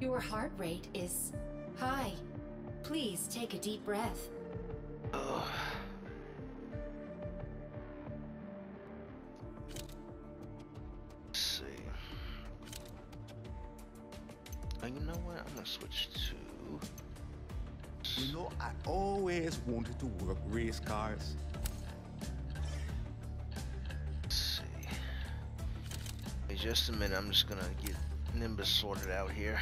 Your heart rate is high. Please take a deep breath. Ugh. Let's see. Oh, you know what? I'm gonna switch to. You know, I always wanted to work race cars. Let's see. Hey, just a minute. I'm just gonna get Nimbus sorted out here.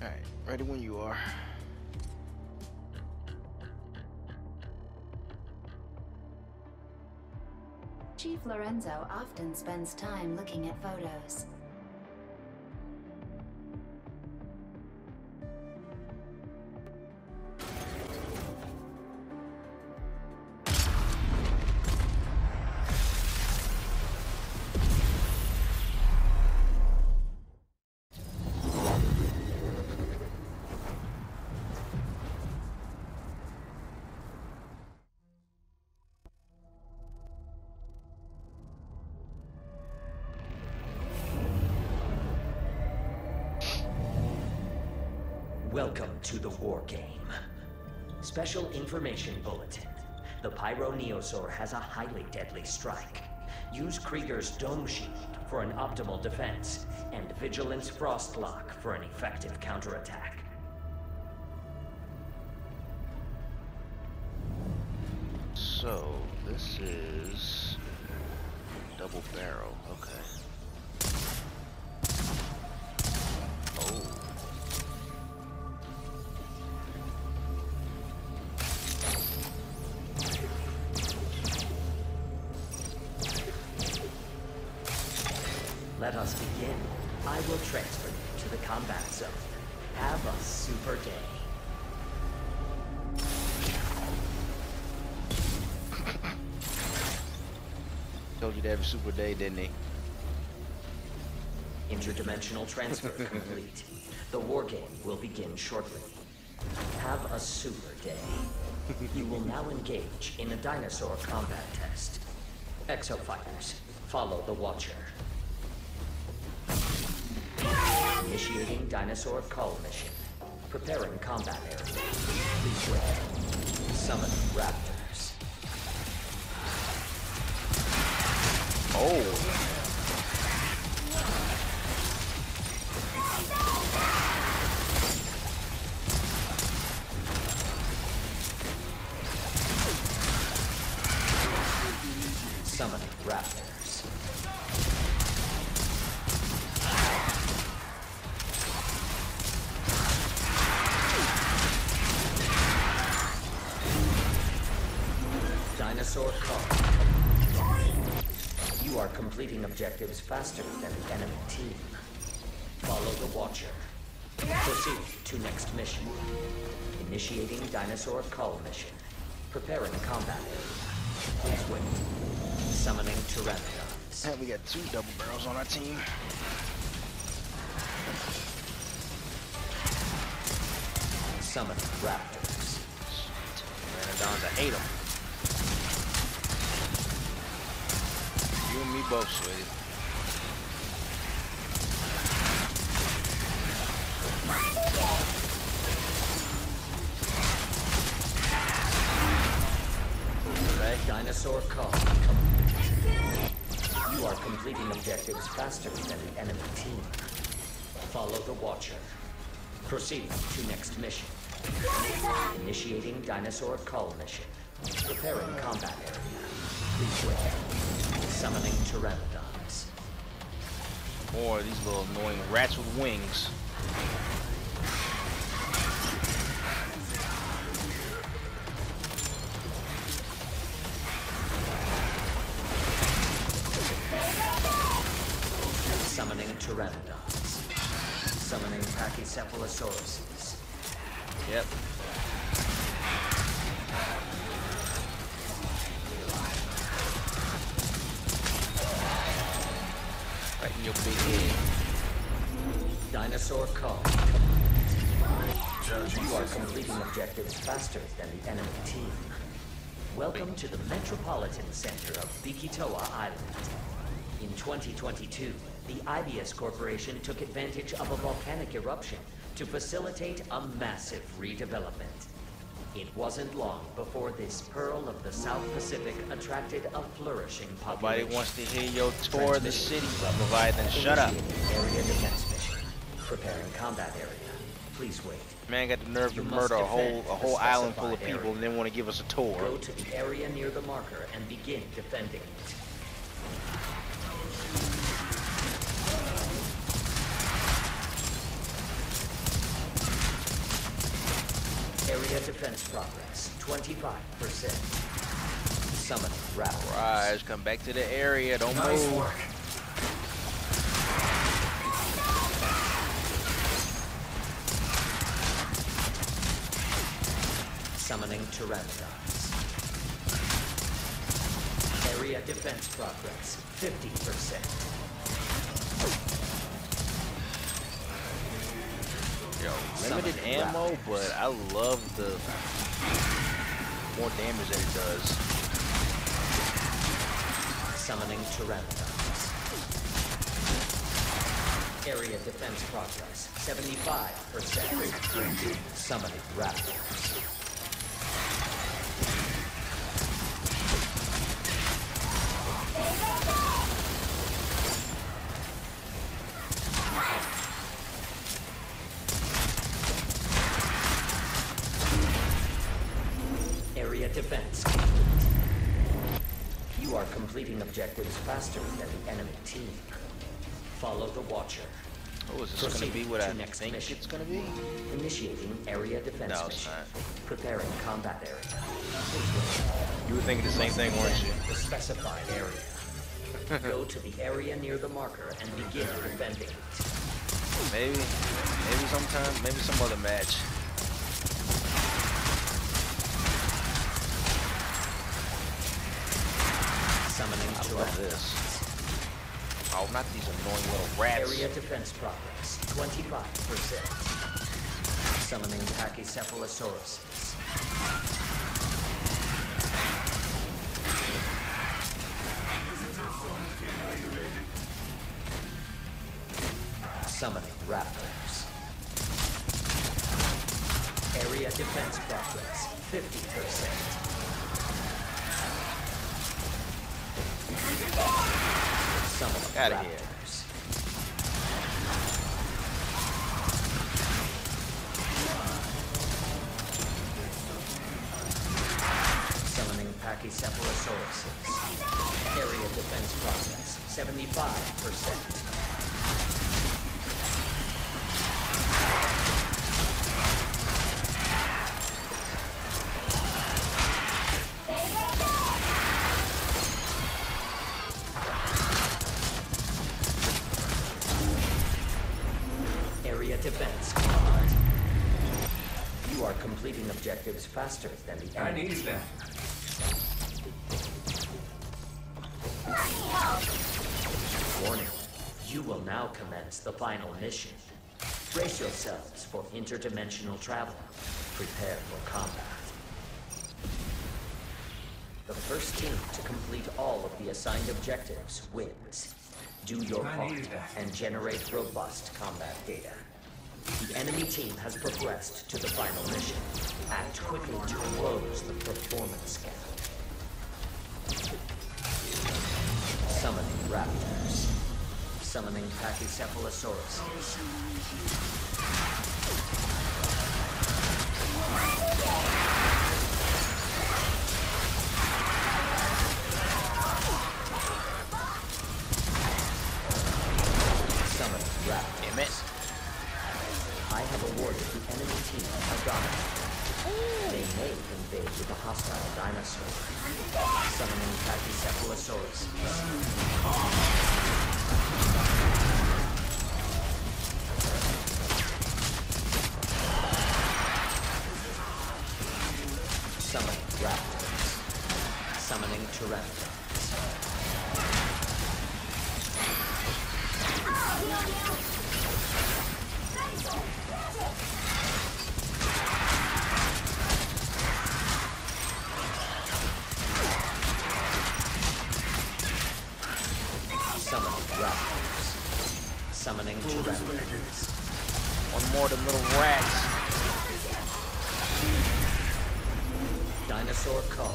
Alright, ready when you are. Chief Lorenzo often spends time looking at photos. Welcome to the war game. Special information bulletin. The Pyro Neosaur has a highly deadly strike. Use Krieger's Dome Shield for an optimal defense, and Vigilant's Frostlock for an effective counterattack. So, this is double barrel, okay. Told you to have a super day, didn't he? Interdimensional transfer complete. The war game will begin shortly. Have a super day. You will now engage in a dinosaur combat test. Exofighters, follow the Watcher. Initiating dinosaur cull mission. Preparing combat area. Please wait. Summon Oh. Objectives faster than the enemy team. Follow the Watcher. Proceed to next mission. Initiating dinosaur cull mission. Preparing combat area. Please wait. Summoning pteranodons. And we got two double barrels on our team. Summoning raptors. Pteranodons, I hate them. You and me both, sweetie. Red dinosaur cull. You are completing objectives faster than the enemy team. Follow the Watcher. Proceed to next mission. Initiating dinosaur cull mission. Preparing combat area. Please wait. Summoning pteranodons. More of these little annoying rats with wings. Summoning pteranodons. Summoning pachycephalosauruses. Yep. Your big head. Dinosaur cull. You are completing objectives faster than the enemy team. Welcome to the Metropolitan Center of Bikitoa Island. In 2022, the Aibius Corporation took advantage of a volcanic eruption to facilitate a massive redevelopment. It wasn't long before this pearl of the South Pacific attracted a flourishing Nobody population. wants to hear your tour of the city, Leviathan. Shut up. Area defense mission. Preparing combat area. Please wait. Man got the nerve to You murder a whole a whole island full of people area. and then want to give us a tour. Go to the area near the marker and begin defending it. Area defense progress, 25%. Summoning raptor. Rise, come back to the area. Don't move. Summoning pteranodons. Area defense progress, 50%. Yo, limited ammo, raptors. but I love the more damage that it does. Summoning pteranodons. Area defense progress, 75%. Summoning raptors. Faster than the enemy team. Follow the Watcher. Oh, is this gonna be what to I next think mission. it's gonna be? Initiating area defense No, mission. Preparing combat area. You were thinking the same thing, weren't you? The specified area. Go to the area near the marker and begin defending it. Maybe, maybe sometime, maybe some other match. Love this. Oh, not these annoying little rats. Area defense progress, 25%. Summoning Pachycephalosauruses. Summoning Raptors. Area defense progress, 50%. Summoning Outta Raptors. here. Summoning Pachycephalosauruses. Area defense progress, 75%. Objectives faster than the I need that. Warning. You will now commence the final mission. Brace yourselves for interdimensional travel. Prepare for combat. The first team to complete all of the assigned objectives wins. Do your part and generate robust combat data. The enemy team has progressed to the final mission. Act quickly to close the performance gap. Summoning raptors. Summoning Pachycephalosaurus. Summoning Pachycephalosaurus. More of them little rats. Dinosaur cull.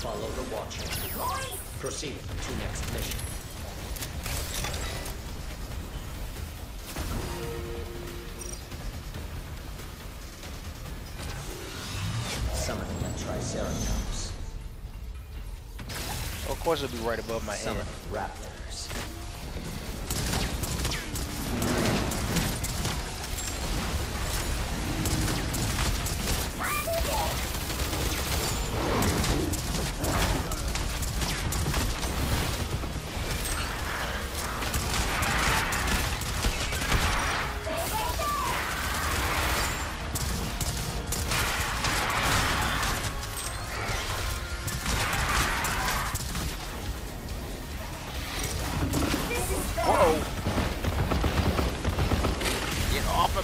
Follow the Watcher. Proceed to next mission. Summoning a Triceratops. Of course, it'll be right above my head. Summoning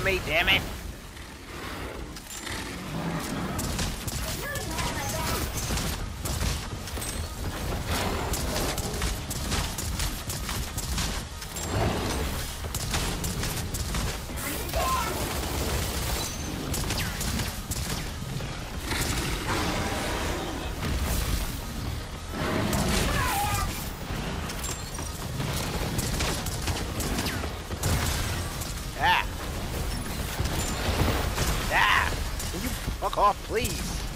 me, damn it! Off, please?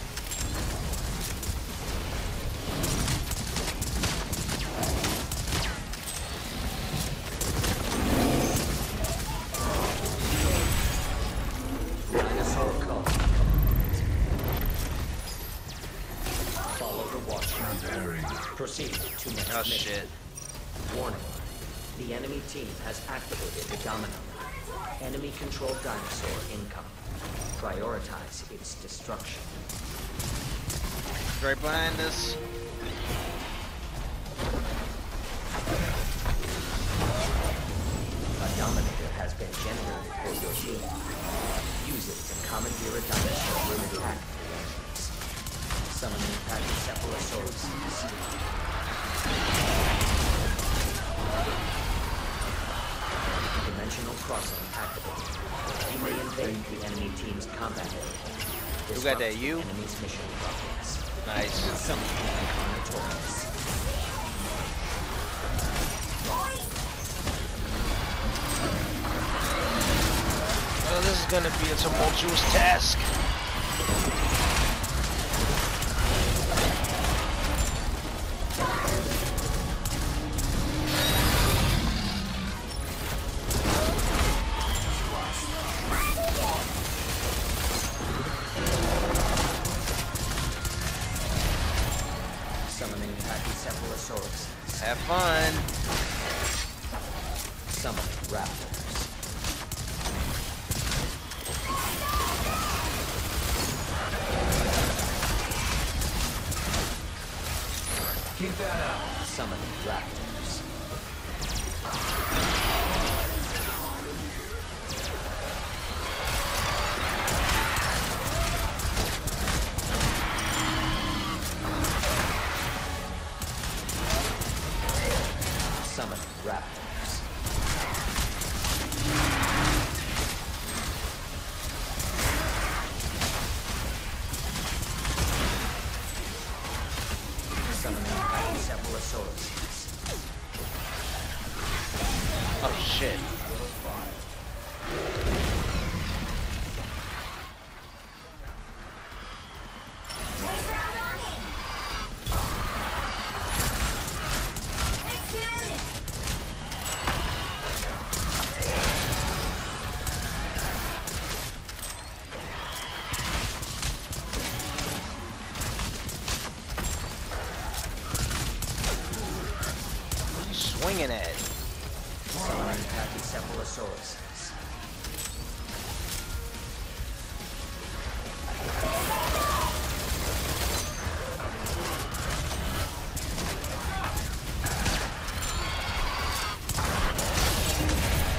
Its destruction. Right behind us. A Dominator has been generated for your team. Use it to commandeer a and attack the enemies. Summoning Dimensional crossing activated. You may invade the enemy team's combat area. Who got that, you? Enemy's mission progress. Nice. Well, this is gonna be a tumultuous task. Keep that up. Summoning raptors. Pachycephalosauruses. Oh shit. Swinging Pachycephalosauruses.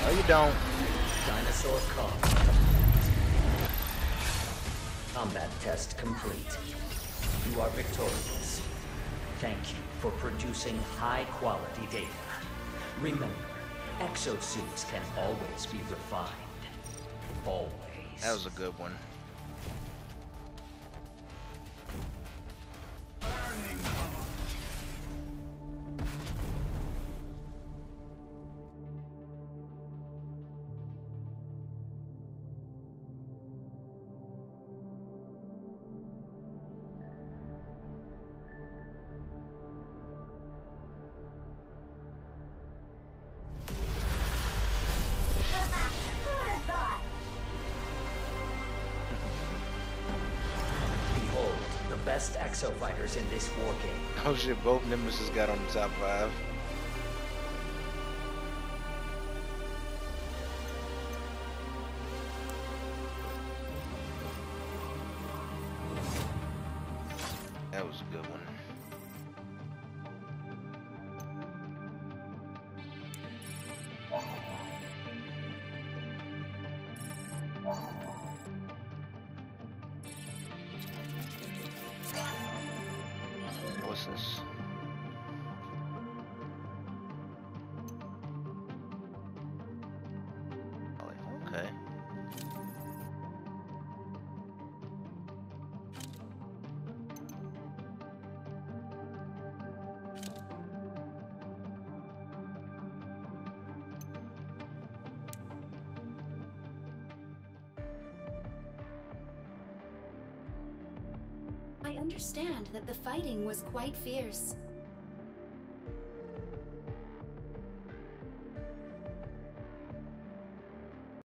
No, you don't. Dinosaur Kong. Combat test complete. You are victorious. Thank you for producing high quality data. Remember, exosuits can always be refined. Always. That was a good one. Behold, best exo fighters in this war game. Oh shit, both Nemesis got on the top five. Understand that the fighting was quite fierce.